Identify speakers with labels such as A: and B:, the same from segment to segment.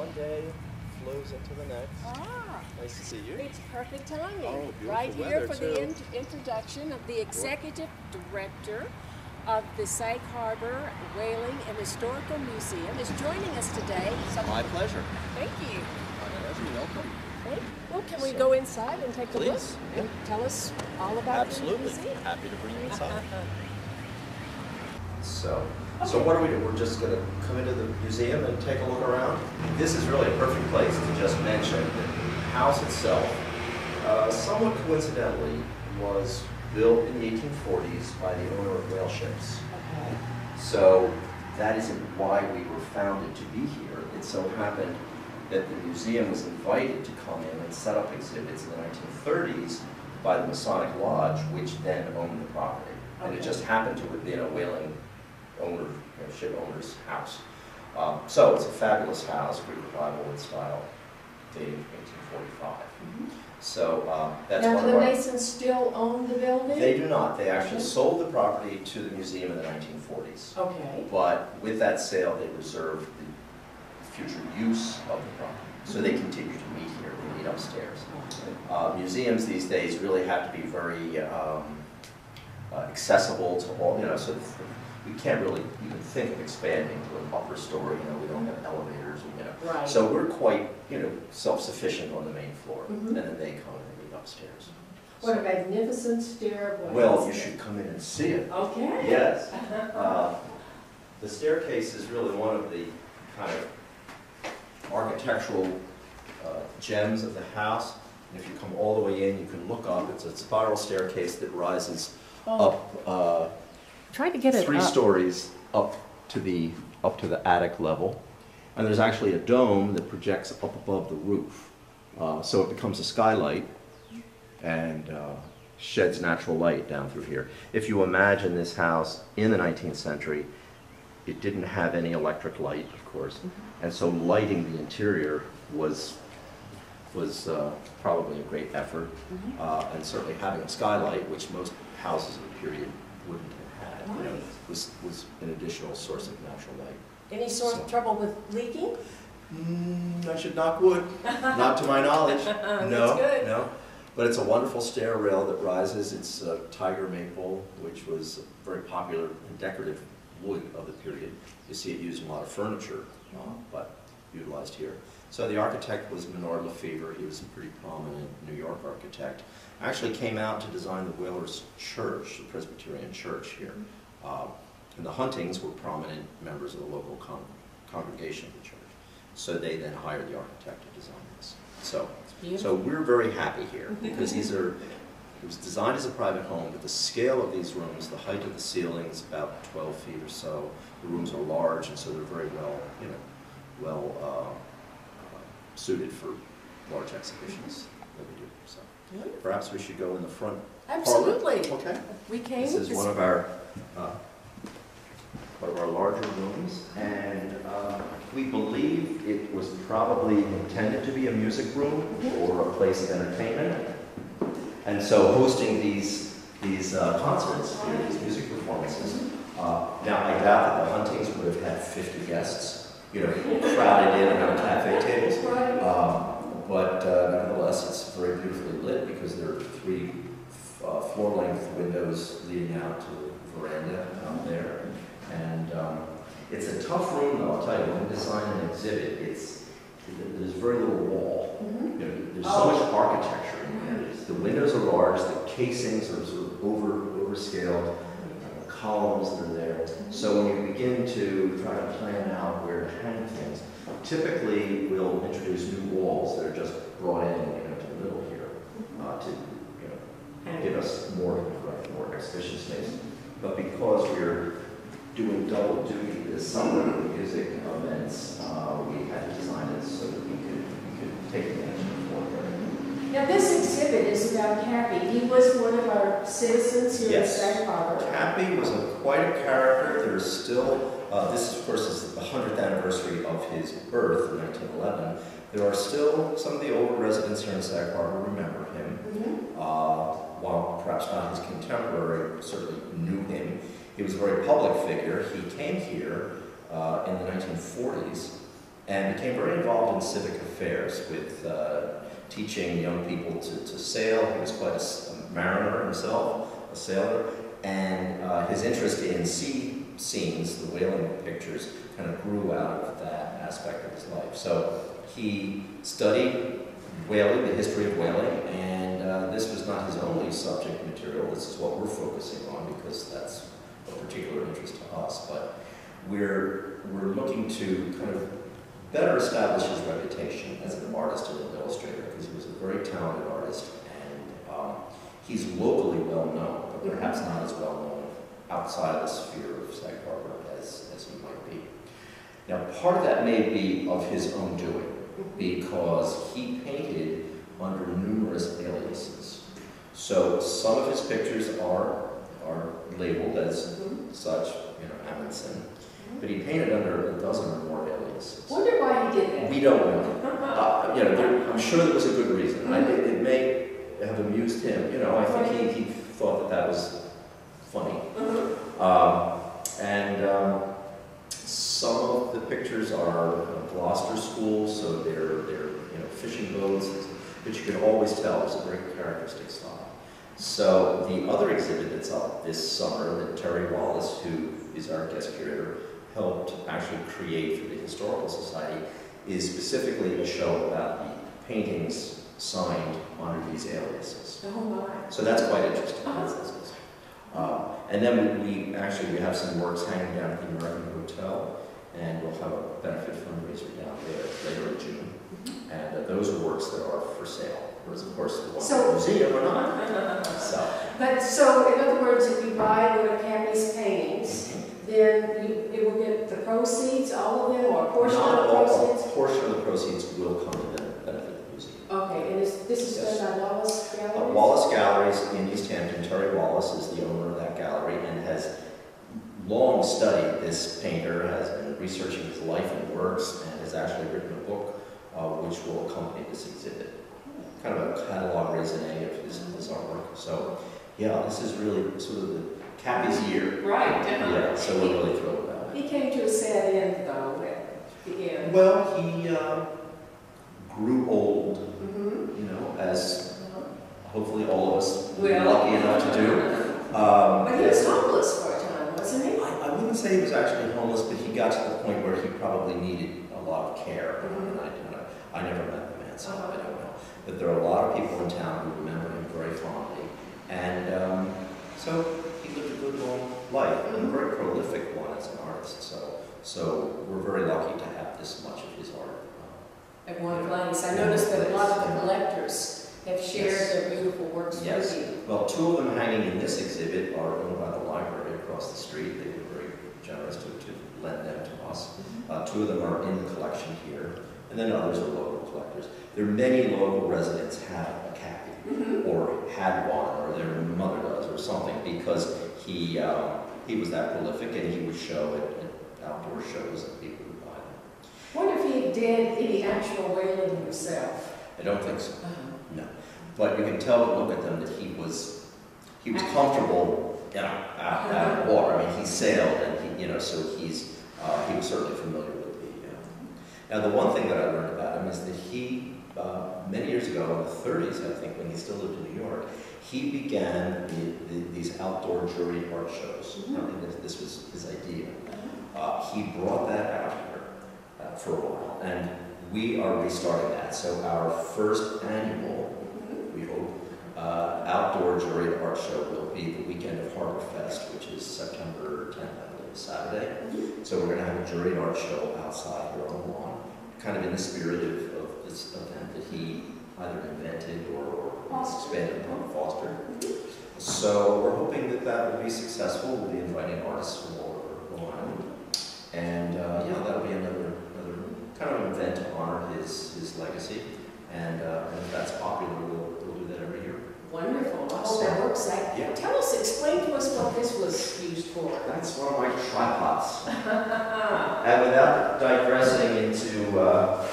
A: one day flows into the next.
B: Ah,
A: Nice to see you.
B: it's perfect timing.
A: Oh,
B: right here
A: weather,
B: for the in- introduction of the executive director of the Sag Harbor Whaling and Historical Museum is joining us today. So
A: My pleasure.
B: thank you.
A: My pleasure. Welcome.
B: Thank- Well, can we
A: So-
B: go inside and take a look
A: Please,
B: and tell us all about
A: Absolutely.
B: the museum? Absolutely.
A: Happy to bring you inside.
C: So, so what do we do? We're just going to come into the museum and take a look around. This is really a perfect place to just mention that the house itself, uh, somewhat coincidentally, was built in the 1840s by the owner of whale ships.
B: Okay.
C: So that isn't why we were founded to be here. It so happened that the museum was invited to come in and set up exhibits in the 1930s by the Masonic Lodge, which then owned the property. And it just happened to have been a whaling owner, ship owner's house. Um, so it's a fabulous house, Greek revival in style, dating from 1845. So uh, that's
B: Now,
C: one
B: do the. Masons still own the building?
C: They do not. They actually
B: Okay.
C: sold the property to the museum in the 1940s.
B: Okay.
C: But with that sale, they reserved the future use of the property. So they continue to meet here, they meet upstairs. Uh, Museums these days really have to be very um, uh, accessible to all, you know, so that we can't really even think of expanding to an upper story, you know, we don't have elevators, you know.
B: Right.
C: So we're quite, you know, self-sufficient on the main floor,
B: Mhm.
C: and then they come and meet upstairs.
B: What a magnificent stairway.
C: Well, you should come in and see it.
B: Okay.
C: Yes. Uh, The staircase is really one of the kind of architectural uh, gems of the house. And if you come all the way in, you can look up. It's a spiral staircase that rises
B: Oh,
C: up uh,
B: Try to get it
C: three
B: up.
C: stories up to the, up to the attic level. And there's actually a dome that projects up above the roof. Uh, So it becomes a skylight and uh, sheds natural light down through here. If you imagine this house in the 19th century, it didn't have any electric light, of course. And so lighting the interior was, was uh, probably a great effort.
B: Mhm.
C: Uh, And certainly having a skylight, which most houses of the period wouldn't you know, was, was an additional source of natural light.
B: Any sort of
C: So-
B: trouble with leaking?
C: Mm, I should knock wood, not to my knowledge. No,
B: That's good.
C: no. But it's a wonderful stair rail that rises. It's uh, tiger maple, which was a very popular and decorative wood of the period. You see it used in a lot of furniture, uh, but utilized here. So the architect was Minard Lafever. He was a pretty prominent New York architect. Actually came out to design the Whalers Church, the Presbyterian church here. Uh, and the Hunttings were prominent members of the local con- congregation of the church. So they then hired the architect to design this. So, so we're very happy here because these are, it was designed as a private home, but the scale of these rooms, the height of the ceiling is about 12 feet or so. The rooms are large and so they're very well, you know, well uh, uh, suited for large exhibitions that we do. So perhaps we should go in the front parlor.
B: Absolutely.
C: Okay.
B: We came.
C: This is one of our, uh, one of our larger rooms, and uh, we believe it was probably intended to be a music room or a place of entertainment. And so hosting these, these uh, concerts, these music performances. Uh, Now, I doubt that the Hunttings would have had 50 guests, you know, crowded in around cafe tables. Um, But uh, nevertheless, it's very beautifully lit because there are three uh, floor-length windows leading out to the veranda out there. And um, it's a tough room, though, I'll tell you, when you design an exhibit, it's, there's very little wall.
B: Mhm.
C: You know, There's so much architecture in there. The windows are large, the casings are sort of over, overscaled, columns that are there. So when you begin to try to plan out where to hang things, typically we'll introduce new walls that are just brought in, you know, to the middle here, uh, to, you know, give us more, more exhibition space. But because we're doing double duty this summer with music events, uh, we had to design it so that we could, we could take advantage of the floor.
B: Now, this exhibit is about Cappy. He was one of our citizens here in
C: Yes.
B: Sag Harbor.
C: Cappy was a, quite a character. There's still, uh, this of course is the 100th anniversary of his birth in 1911. There are still some of the older residents here in Sag Harbor remember him.
B: Mhm.
C: Uh, while perhaps not his contemporary, certainly knew him. He was a very public figure. He came here uh, in the 1940s and became very involved in civic affairs with uh, teaching young people to, to sail. He was quite a, mariner himself, a sailor, and uh, his interest in sea scenes, the whaling pictures, kind of grew out of that aspect of his life. So he studied whaling, the history of whaling, and uh, this was not his only subject material. This is what we're focusing on because that's of particular interest to us. But we're, we're looking to kind of better establish his reputation as an artist and an illustrator because he was a very talented artist and um, he's locally well known, but perhaps not as well known outside of the sphere of Sag Harbor as, as he might be. Now, part of that may be of his own doing because he painted under numerous aliases. So some of his pictures are, are labeled as
B: Mhm.
C: such, you know, Amundsen, but he painted under a dozen or more aliases.
B: Wonder why he did that.
C: We don't know. Uh, you know, there, I'm sure there was a good reason. I, it, it may have amused him. You know, I think he, he thought that that was funny.
B: Mhm.
C: Um, and um, some of the pictures are uh, Gloucester schools, so they're, they're you know, fishing boats, but you can always tell it's a very characteristic style. So the other exhibit that's up this summer that Terry Wallace, who is our guest curator, helped actually create for the Historical Society is specifically a show about the paintings signed under these aliases.
B: Oh my.
C: So that's quite interesting. Um, and then we, actually, we have some works hanging down at the American Hotel, and we'll have a benefit fundraiser down there later in June. And uh, those are works that are for sale, whereas of course the
B: So-
C: museum are not. So,
B: But so, in other words, if you buy one of Cappy's paintings, then you, it will get the proceeds, all of them, or a portion
C: not
B: of the
C: all,
B: proceeds?
C: a portion of the proceeds will come to the benefit the museum.
B: Okay, and this, this is
C: Yes.
B: done by Wallace
C: Uh,
B: Gallery?
C: Wallace Galleries in East Hampton, Terry Wallace is the owner of that gallery and has long studied this painter, has been researching his life and works, and has actually written a book uh, which will accompany this exhibit. Kind of a catalog raisonné of his, his artwork. So, yeah, this is really sort of the Cappy's year.
B: Right, uh-huh.
C: Yeah, so we're really thrilled about it.
B: He came to a sad end, though, at the end.
C: Well, he uh, grew old,
B: Mm-hmm.
C: you know, as hopefully all of us were
B: Well.
C: lucky enough to do. Um,
B: But he was homeless for a time, wasn't he?
C: I, I wouldn't say he was actually homeless, but he got to the point where he probably needed a lot of care.
B: Mhm.
C: And I, and I, I never met the man, so
B: Uh-huh.
C: I don't know. But there are a lot of people in town who remember him very fondly. And um, so he lived a good long life, and a very prolific one as an artist. So, so we're very lucky to have this much of his art. uh,
B: At one place. I noticed that a lot of the collectors have shared
C: Yes.
B: their beautiful works with
C: Yes.
B: you.
C: Well, two of them hanging in this exhibit are owned by the library across the street. They were very generous to, to lend them to us. Uh, two of them are in the collection here, and then others are local collectors. There are many local residents have a Cappy,
B: Mhm.
C: or had one, or their mother does, or something, because he, uh, he was that prolific, and he would show at, at outdoor shows and people would buy them.
B: Wonder if he did any actual whaling himself.
C: I don't think so.
B: Uh-huh.
C: No, but you can tell, to look at them, that he was, he was comfortable, you know, out, out of water. I mean, he sailed and he, you know, so he's, uh, he was certainly familiar with the, uh. Now, the one thing that I learned about him is that he, uh, many years ago, in the thirties, I think, when he still lived in New York, he began the, the, these outdoor jury art shows. I mean, this, this was his idea. Uh, he brought that out here uh, for a while, and we are restarting that. So our first annual, we hope, uh, outdoor jury art show will be the weekend of Harbor Fest, which is September 10th, I believe, Saturday. So we're going to have a jury art show outside here on the lawn, kind of in the spirit of, of this event that he either invented or, or expanded upon, fostered. So we're hoping that that will be successful. We'll be inviting artists from all over Long Island. And uh, yeah, that'll be another, another kind of event to honor his, his legacy. And, uh, and if that's popular, we'll, we'll do that every year.
B: Wonderful. I hope that works.
C: Yeah.
B: Tell us, explain to us what this was used for.
C: That's one of my trypots. and without digressing into uh,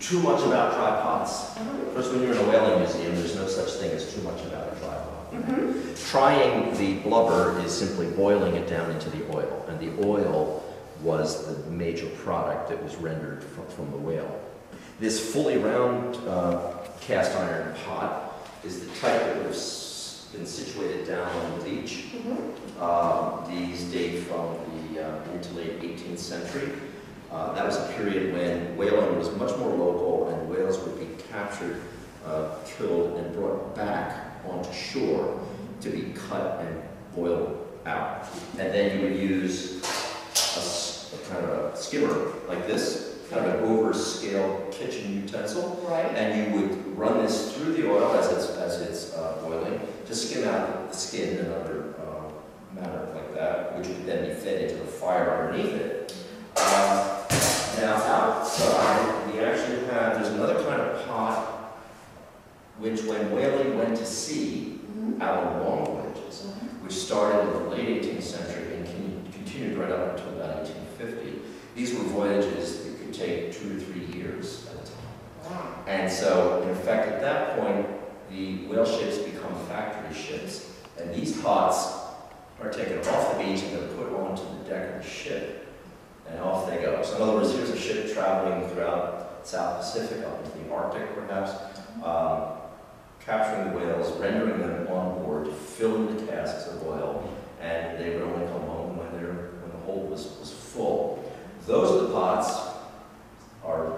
C: too much about trypots, first, when you're in a whaling museum, there's no such thing as too much about a trypot.
B: Mhm.
C: Trying the blubber is simply boiling it down into the oil, and the oil was the major product that was rendered from, from the whale. This fully round uh, cast iron pot is the type that would have s- been situated down on the beach. Uh, These date from the uh, mid to late 18th century. Uh, That was a period when whaling was much more local and whales would be captured, uh, killed, and brought back onto shore to be cut and boiled out. And then you would use a kind of a skimmer like this, kind of an over-scale kitchen utensil.
B: Right.
C: And you would run this through the oil as it's, as it's uh, boiling, to skim out the skin and other uh, matter like that, which would then be fed into the fire underneath it. Uh, Now, outside, we actually have, there's another kind of pot, which when whaling went to sea, out on long voyages, which started in the late 18th century and con- continued right up until about 1850. These were voyages that could take two to three years at a time.
B: Wow.
C: And so, in fact, at that point, the whale ships become factory ships, and these pots are taken off the beach and they're put onto the deck of the ship, and off they go. So in other words, here's a ship traveling throughout South Pacific, up into the Arctic perhaps, um, capturing the whales, rendering them on board, filling the casks of oil, and they would only come home when when the hold was, was full. Those are the pots, are,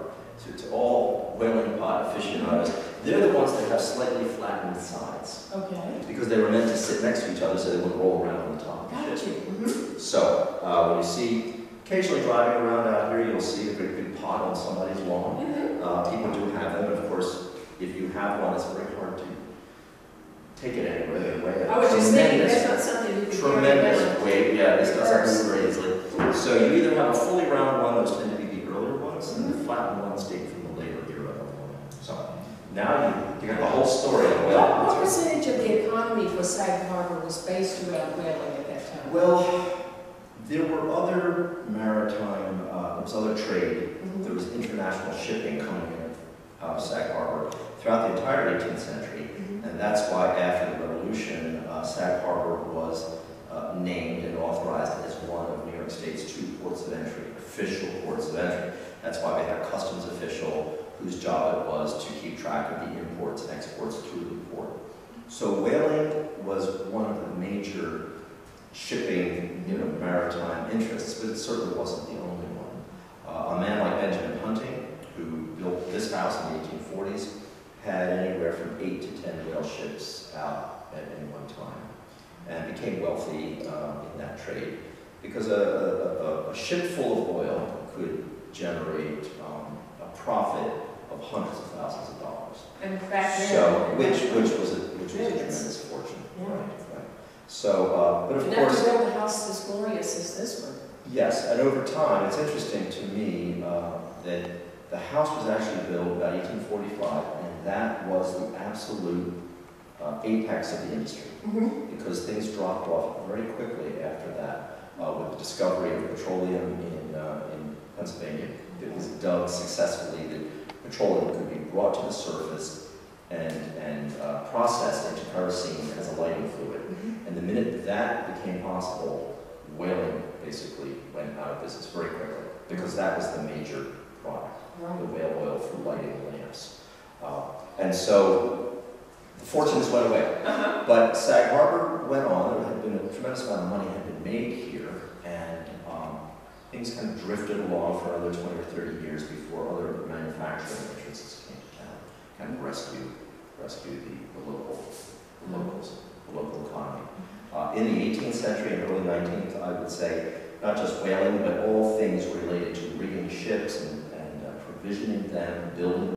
C: to, to all whaling pot aficionados, they're the ones that have slightly flattened sides,
B: Okay.
C: because they were meant to sit next to each other so they wouldn't roll around on the top
B: Got you. Mhm.
C: So, uh, when you see, occasionally driving around out here, you'll see a great big pot on somebody's lawn.
B: Mhm.
C: Uh, people do have them, and of course, if you have one, it's very hard to take it anywhere, they weigh
B: I was just thinking,
C: tremendous-
B: that's not something you can
C: Tremendous weight, yeah, this doesn't move very easily. So you either have a fully round one, those tend to be the earlier ones, and the flattened ones date from the later era. of So now you, you got the whole story of
B: What, what percentage of the economy for Sag Harbor was based around whaling at that time?
C: Well, there were other maritime, uh, there was other trade,
B: Mhm.
C: there was international shipping coming in of Sag Harbor throughout the entire 18th century.
B: Mhm.
C: And that's why after the revolution, uh, Sag Harbor was uh, named and authorized as one of New York State's two ports of entry, official ports of entry. That's why we had a customs official whose job it was to keep track of the imports and exports through the port. So whaling was one of the major shipping, you know, maritime interests, but it certainly wasn't the only one. Uh, a man like Benjamin Huntting, who built this house in the 1840s, had anywhere from eight to ten whale ships out at any one time, and became wealthy uh, in that trade because a, a, a, ship full of oil could generate um, a profit of hundreds of thousands of dollars.
B: And back then.
C: So, which which was a which was a tremendous fortune.
B: Yeah.
C: Right, right. So, uh, but of
B: Enough
C: course.
B: build a house as glorious as this one.
C: Yes, and over time, it's interesting to me uh, that the house was actually built about 1845, and that was the absolute uh, apex of the industry,
B: Mm-hmm.
C: because things dropped off very quickly after that uh, with the discovery of petroleum in, uh, in Pennsylvania. It was dug successfully that petroleum could be brought to the surface and, and uh, processed into kerosene as a lighting fluid. And the minute that became possible, whaling basically went out of business very quickly because that was the major product, the whale oil for lighting lamps. Uh, and so fortunes went away.
B: Uh-huh.
C: But Sag Harbor went on, there had been a tremendous amount of money had been made here, and um, things kind of drifted along for another 20 or 30 years before other manufacturing interests came to town, kind of rescue, rescue the, the local, the locals, the local economy. Uh, in the 18th century and early 19th, I would say, not just whaling, but all things related to rigging ships and, and uh, provisioning them, building